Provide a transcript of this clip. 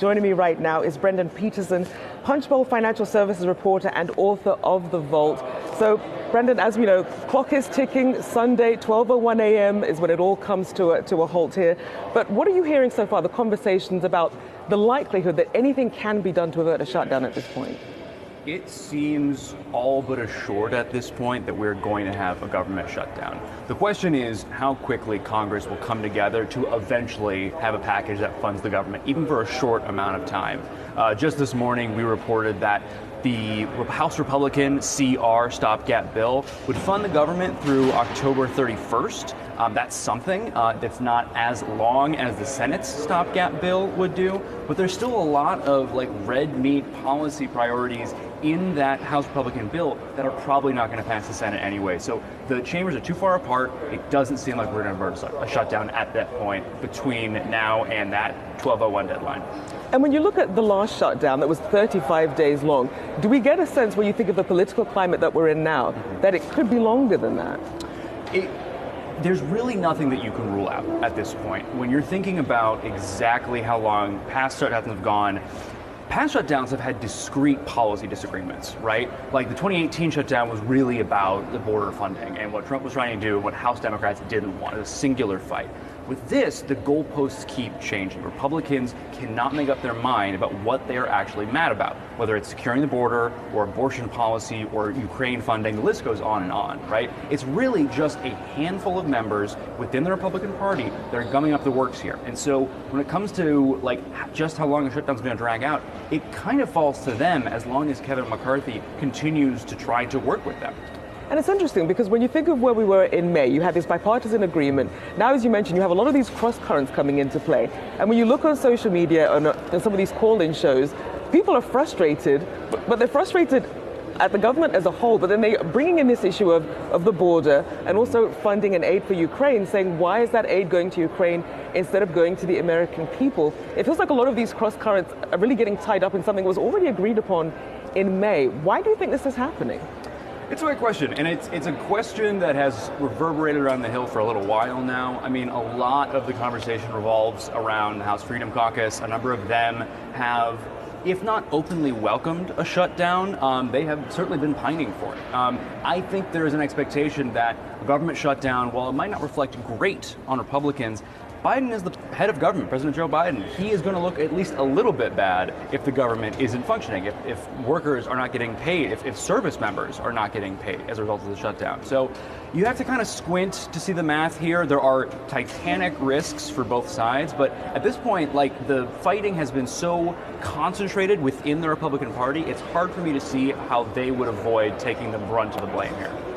Joining me right now is Brendan Pedersen, Punchbowl Financial Services reporter and author of The Vault. So, Brendan, as we know, clock is ticking. Sunday, 12:01 a.m. is when it all comes to a, to a halt here. But what are you hearing so far? The conversations about the likelihood that anything can be done to avert a shutdown at this point. It seems all but assured at this point that we're going to have a government shutdown. The question is how quickly Congress will come together to eventually have a package that funds the government, even for a short amount of time. Uh, just this morning, we reported that the House Republican CR stopgap bill would fund the government through October 31st. Um, that's something uh, that's not as long as the Senate's stopgap bill would do, but there's still a lot of like red meat policy priorities in that House Republican bill that are probably not going to pass the Senate anyway. So the chambers are too far apart. It doesn't seem like we're going to avert a shutdown at that point between now and that 1201 deadline. And when you look at the last shutdown that was 35 days long, do we get a sense when you think of the political climate that we're in now mm-hmm. that it could be longer than that? It, there's really nothing that you can rule out at this point. When you're thinking about exactly how long past shutdowns have gone, past shutdowns have had discrete policy disagreements, right? Like the 2018 shutdown was really about the border funding and what Trump was trying to do, what House Democrats didn't want, a singular fight. With this, the goalposts keep changing. Republicans cannot make up their mind about what they are actually mad about, whether it's securing the border or abortion policy or Ukraine funding. The list goes on and on, right? It's really just a handful of members within the Republican Party that are gumming up the works here. And so when it comes to like just how long a shutdown's going to drag out, it kind of falls to them as long as Kevin McCarthy continues to try to work with them. And it's interesting because when you think of where we were in May, you had this bipartisan agreement. Now, as you mentioned, you have a lot of these cross currents coming into play. And when you look on social media and uh, some of these call in shows, people are frustrated, but they're frustrated at the government as a whole, but then they're bringing in this issue of, of the border and also funding an aid for Ukraine, saying, why is that aid going to Ukraine instead of going to the American people? It feels like a lot of these cross currents are really getting tied up in something that was already agreed upon in May. Why do you think this is happening? It's a great question, and it's it's a question that has reverberated around the Hill for a little while now. I mean, a lot of the conversation revolves around the House Freedom Caucus. A number of them have, if not openly welcomed a shutdown, um, they have certainly been pining for it. Um, I think there is an expectation that a government shutdown, while it might not reflect great on Republicans, Biden is the head of government, President Joe Biden. He is going to look at least a little bit bad if the government isn't functioning, if, if workers are not getting paid, if, if service members are not getting paid as a result of the shutdown. So you have to kind of squint to see the math here. There are titanic risks for both sides, but at this point, like the fighting has been so concentrated within the Republican Party, it's hard for me to see how they would avoid taking the brunt of the blame here.